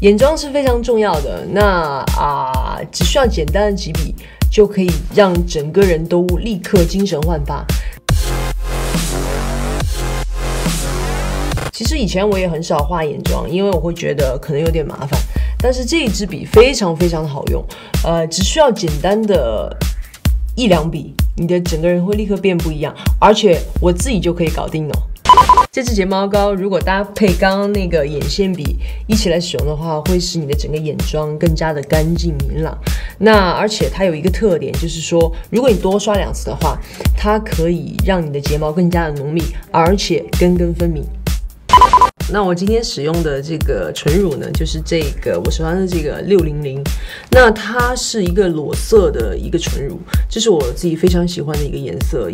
眼妆是非常重要的，那啊，只需要简单的几笔就可以让整个人都立刻精神焕发。其实以前我也很少画眼妆，因为我会觉得可能有点麻烦。但是这一支笔非常非常的好用，呃，只需要简单的一两笔，你的整个人会立刻变不一样，而且我自己就可以搞定了。这支睫毛膏如果搭配刚刚那个眼线笔一起来使用的话，会使你的整个眼妆更加的干净明朗。那而且它有一个特点，就是说如果你多刷两次的话，它可以让你的睫毛更加的浓密，而且根根分明。那我今天使用的这个唇乳呢，就是这个我手上的这个六零零，那它是一个裸色的一个唇乳，这是我自己非常喜欢的一个颜色。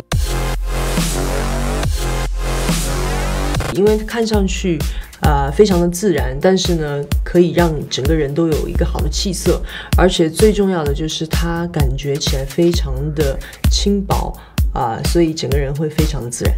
因为看上去，呃，非常的自然，但是呢，可以让整个人都有一个好的气色，而且最重要的就是它感觉起来非常的轻薄啊，所以整个人会非常的自然。